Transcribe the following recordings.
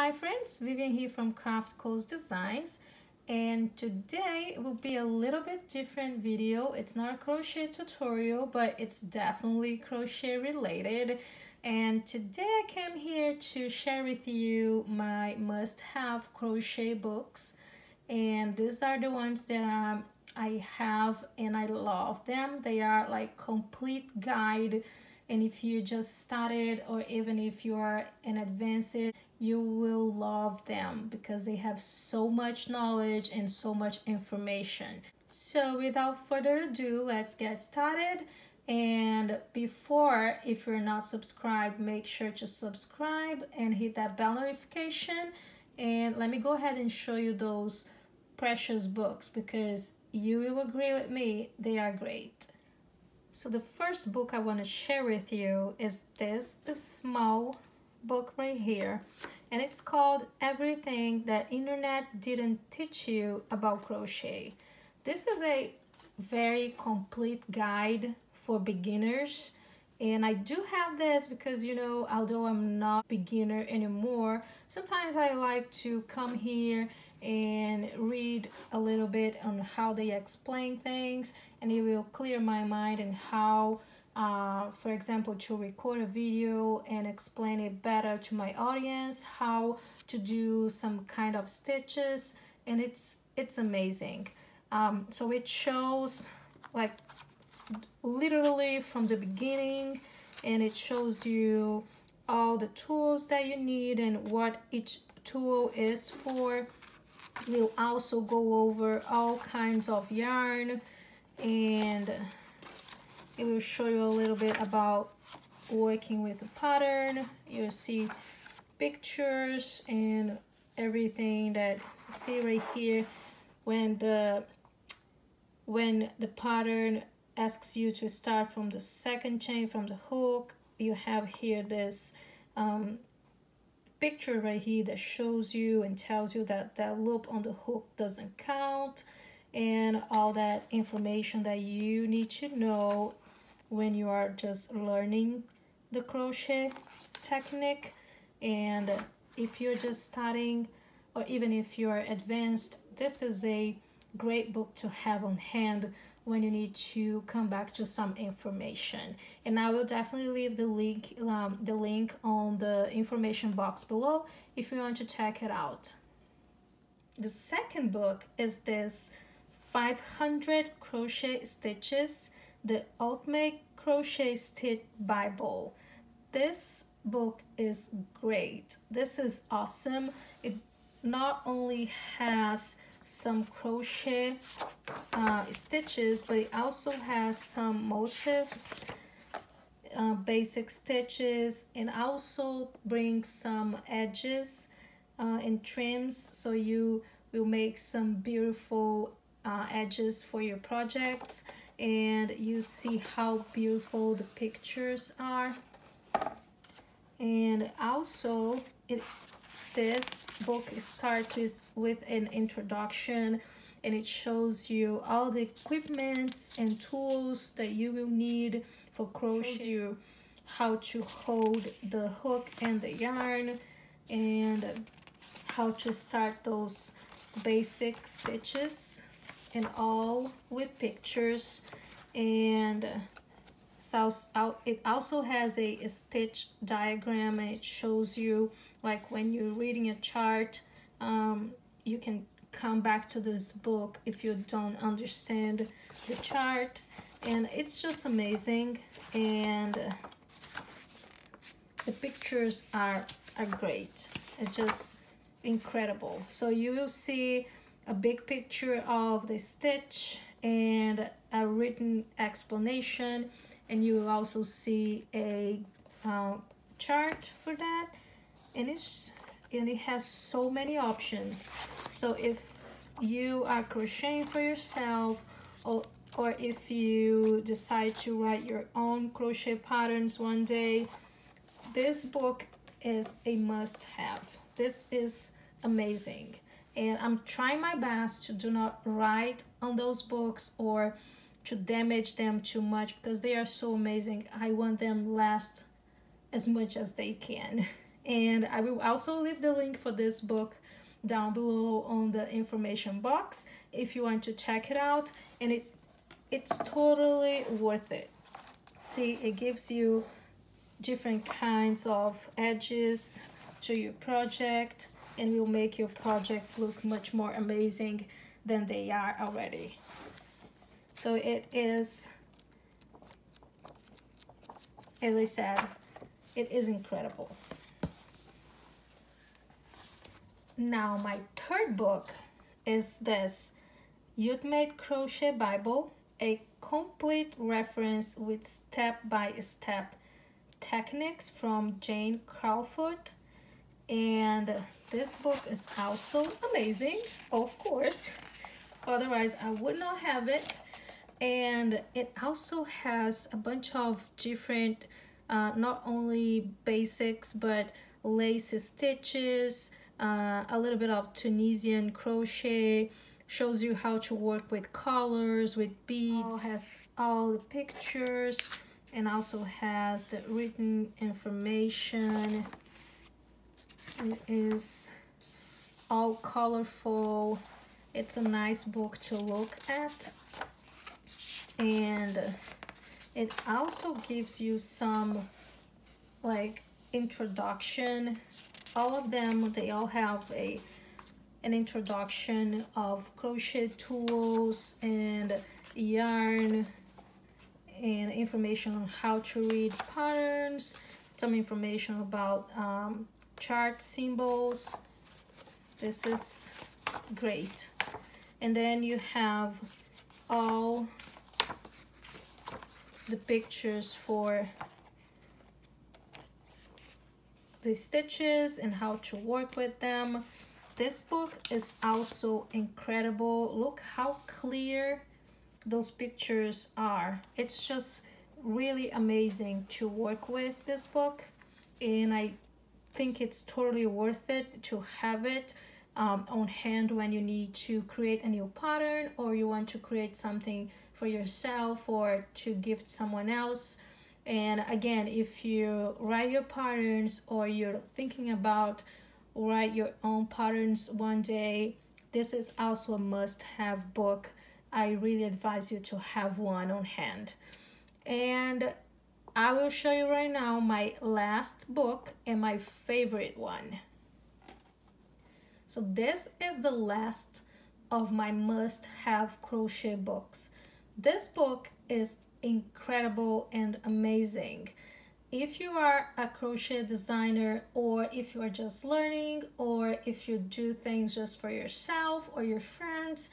Hi friends, Vivian here from Craft Cozy Designs. And today will be a little bit different video. It's not a crochet tutorial but it's definitely crochet related. And today I came here to share with you my must-have crochet books. And these are the ones that um, I have and I love them. They are like complete guide. And if you just started or even if you are an advanced you will love them because they have so much knowledge and so much information. So without further ado let's get started. And before if you're not subscribed make sure to subscribe and hit that bell notification. And let me go ahead and show you those precious books because you will agree with me they are great. So the first book I want to share with you is this small book right here and it's called Everything That Internet Didn't Teach You About Crochet. This is a very complete guide for beginners and I do have this because you know although I'm not beginner anymore sometimes I like to come here and read a little bit on how they explain things and it will clear my mind and how uh, for example to record a video and explain it better to my audience how to do some kind of stitches and it's it's amazing. Um, so it shows like literally from the beginning and it shows you all the tools that you need and what each tool is for. We'll also go over all kinds of yarn and it will show you a little bit about working with the pattern. You'll see pictures and everything that you see right here when the when the pattern asks you to start from the second chain from the hook you have here this um, picture right here that shows you and tells you that that loop on the hook doesn't count and all that information that you need to know when you are just learning the crochet technique and if you're just starting or even if you're advanced this is a great book to have on hand when you need to come back to some information. And I will definitely leave the link um, the link on the information box below if you want to check it out. The second book is this 500 crochet stitches the ultimate crochet stitch bible. This book is great. This is awesome. It not only has some crochet uh, stitches but it also has some motifs uh, basic stitches and also brings some edges uh, and trims so you will make some beautiful uh, edges for your project and you see how beautiful the pictures are. And also it this book starts with, with an introduction and it shows you all the equipment and tools that you will need for crochet you how to hold the hook and the yarn and how to start those basic stitches and all with pictures. And so it also has a, a stitch diagram and it shows you like when you're reading a chart um, you can come back to this book if you don't understand the chart. And it's just amazing. And the pictures are are great. It's just incredible. So you will see a big picture of the stitch and a written explanation. And you will also see a uh, chart for that. And it's and it has so many options. So if you are crocheting for yourself or or if you decide to write your own crochet patterns one day this book is a must-have. This is amazing and I'm trying my best to do not write on those books or to damage them too much because they are so amazing. I want them last as much as they can. and I will also leave the link for this book down below on the information box if you want to check it out and it it's totally worth it see it gives you different kinds of edges to your project and will make your project look much more amazing than they are already. So it is as I said it is incredible. Now my third book is this Ultimate Crochet Bible a complete reference with step-by-step -step techniques from Jane Crowfoot and this book is also amazing of course. Otherwise I would not have it. And it also has a bunch of different uh, not only basics but lace stitches uh, a little bit of Tunisian crochet shows you how to work with colors with beads. All has all the pictures and also has the written information it is all colorful. It's a nice book to look at. And it also gives you some like introduction. All of them they all have a an introduction of crochet tools and yarn and information on how to read patterns some information about um, chart symbols. This is great. And then you have all the pictures for the stitches and how to work with them. This book is also incredible. Look how clear those pictures are. It's just really amazing to work with this book and I think it's totally worth it to have it um, on hand when you need to create a new pattern or you want to create something for yourself or to gift someone else. And again if you write your patterns or you're thinking about write your own patterns one day this is also a must-have book. I really advise you to have one on hand. And i will show you right now my last book and my favorite one. So this is the last of my must-have crochet books. This book is incredible and amazing. If you are a crochet designer or if you are just learning or if you do things just for yourself or your friends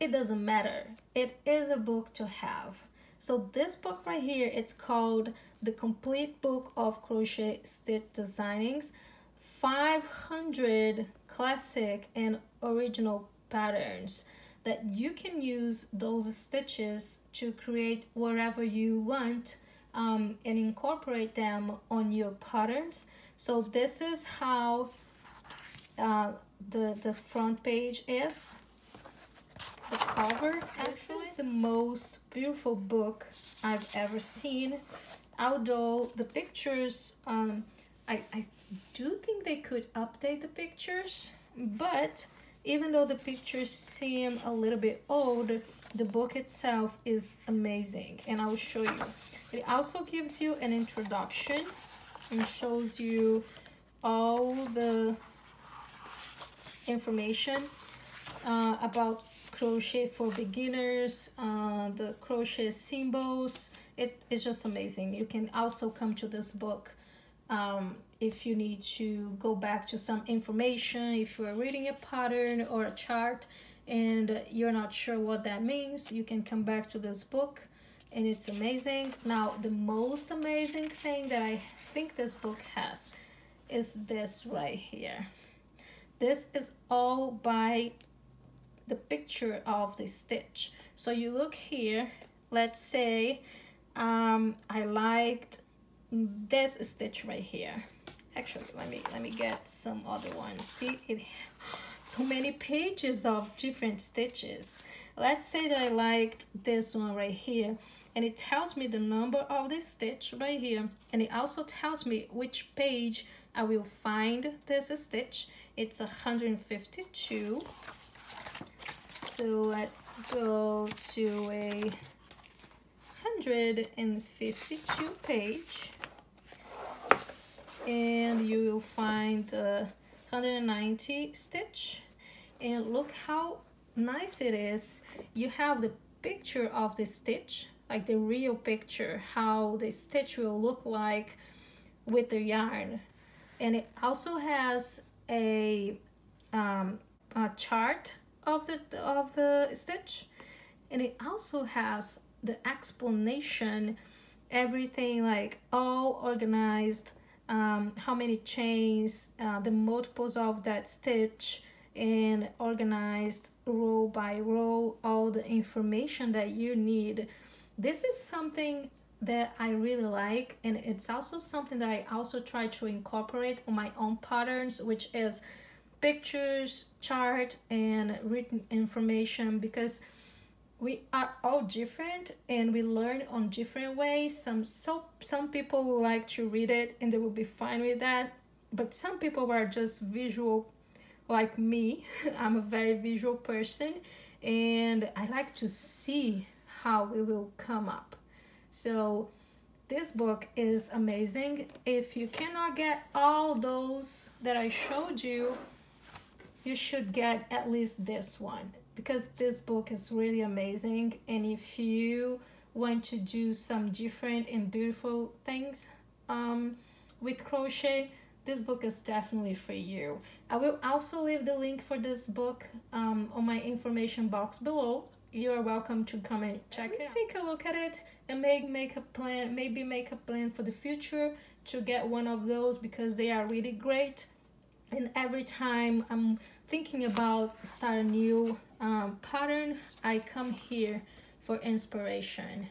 it doesn't matter. It is a book to have so this book right here it's called the complete book of crochet stitch designings 500 classic and original patterns that you can use those stitches to create whatever you want um, and incorporate them on your patterns. So this is how uh, the, the front page is. The cover actually the most beautiful book I've ever seen. Although the pictures, um, I, I do think they could update the pictures, but even though the pictures seem a little bit old, the book itself is amazing and I will show you. It also gives you an introduction and shows you all the information uh, about crochet for beginners, uh, the crochet symbols. It is just amazing. You can also come to this book um, if you need to go back to some information, if you're reading a pattern or a chart and you're not sure what that means, you can come back to this book and it's amazing. Now, the most amazing thing that I think this book has is this right here. This is all by the picture of the stitch. So you look here, let's say um, I liked this stitch right here. Actually, let me let me get some other ones. See, it so many pages of different stitches. Let's say that I liked this one right here and it tells me the number of the stitch right here and it also tells me which page I will find this stitch it's 152 so let's go to a 152 page. And you will find the 190 stitch. And look how nice it is. You have the picture of the stitch like the real picture how the stitch will look like with the yarn. And it also has a, um, a chart of the of the stitch. And it also has the explanation everything like all organized um, how many chains uh, the multiples of that stitch and organized row by row all the information that you need. This is something that I really like and it's also something that I also try to incorporate on my own patterns which is pictures chart and written information because we are all different and we learn on different ways. Some so some people will like to read it and they will be fine with that but some people are just visual like me. I'm a very visual person and i like to see how it will come up. So this book is amazing. If you cannot get all those that i showed you you should get at least this one because this book is really amazing and if you want to do some different and beautiful things um, with crochet this book is definitely for you. I will also leave the link for this book um, on my information box below. You are welcome to come and check it. Take a look at it and make, make a plan, maybe make a plan for the future to get one of those because they are really great. And every time I'm thinking about start a new um, pattern, I come here for inspiration.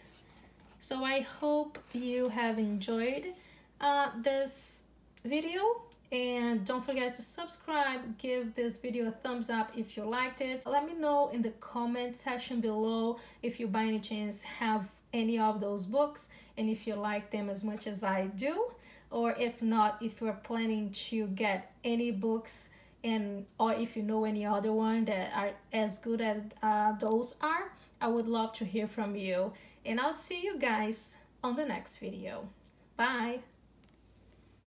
So I hope you have enjoyed uh, this video. And don't forget to subscribe give this video a thumbs up if you liked it. Let me know in the comment section below if you by any chance have any of those books and if you like them as much as I do or if not if you're planning to get any books and or if you know any other one that are as good as uh, those are I would love to hear from you. And I'll see you guys on the next video. Bye